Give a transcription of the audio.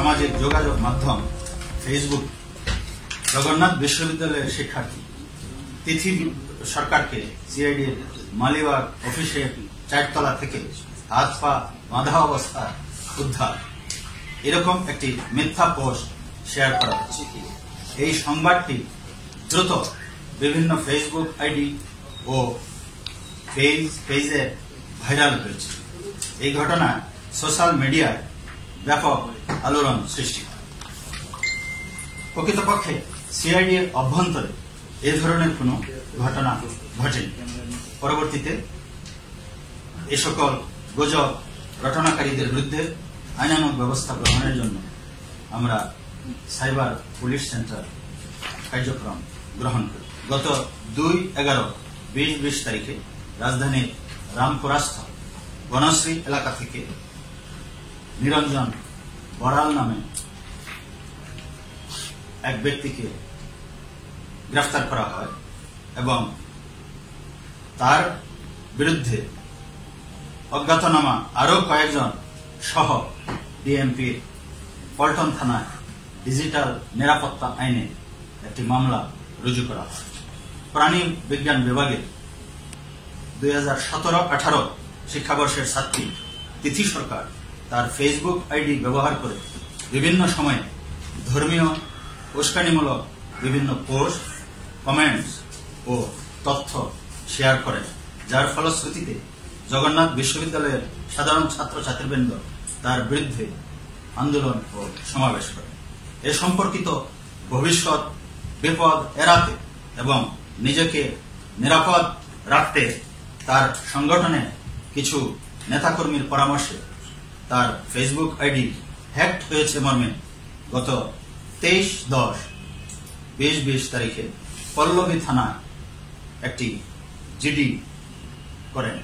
সামাজিক যোগাযোগ মাধ্যম ফেসবুক জগন্নাথ বিশ্ববিদ্যালয়ের শিক্ষার্থী, তিথি সরকারকে সিআইডির মালিবাগ অফিসের চারতলা থেকে হাত পা বাঁধা অবস্থা উদ্ধার। এরকম একটি মিথ্যা পোস্ট শেয়ার করা হচ্ছে। এই সংবাদটি দ্রুত বিভিন্ন ফেসবুক আইডি ও পেজ পেজে ভাইরাল হয়েছে। এই ঘটনা সোশ্যাল মিডিয়ায় ব্যাপক আলোড়ন সৃষ্টি করে প্রকৃতপক্ষে সিআইডি এর অভ্যন্তরে এ ধরনের কোনো ঘটনা ঘটেনি। পরবর্তীতে এ সকল গুজব রটনাকারীদের বিরুদ্ধে আইনানুগ ব্যবস্থা গ্রহণের জন্য আমরা সাইবার পুলিশ সেন্টার কার্যক্রম গ্রহণ করি। গত দুই এগারো বিশ বিশ তারিখে রাজধানীর রামপুরাস্থ বনশ্রী এলাকা থেকে নিরঞ্জন বড়াল নামে এক ব্যক্তিকে গ্রেফতার করা হয় এবং তার বিরুদ্ধে অজ্ঞাতনামা আরও কয়েকজন সহ ডিএমপির পল্টন থানায় ডিজিটাল নিরাপত্তা আইনে একটি মামলা রুজু করা হয়। প্রাণী বিজ্ঞান বিভাগের দুই হাজার সতেরো শিক্ষাবর্ষের ছাত্রী তিথি সরকার তার ফেসবুক আইডি ব্যবহার করে বিভিন্ন সময়ে ধর্মীয় উস্কানিমূলক বিভিন্ন পোস্ট কমেন্টস ও তথ্য শেয়ার করেন যার ফলশ্রুতিতে জগন্নাথ বিশ্ববিদ্যালয়ের সাধারণ ছাত্রছাত্রীবৃন্দ তার বিরুদ্ধে আন্দোলন ও সমাবেশ করে। এ সম্পর্কিত ভবিষ্যৎ বিপদ এড়াতে এবং নিজেকে নিরাপদ রাখতে তার সংগঠনে কিছু নেতাকর্মীর পরামর্শে তার ফেসবুক আইডি হ্যাকড হয়েছে মর্মে গত তেইশ দশ বিশ বিশ তারিখে পল্লবী থানায় একটি জিডি করেন।